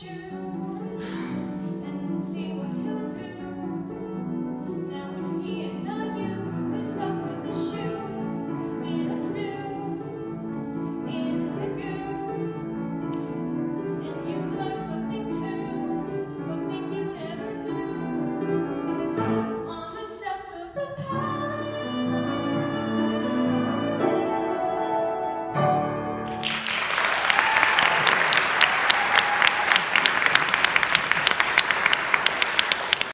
shoes.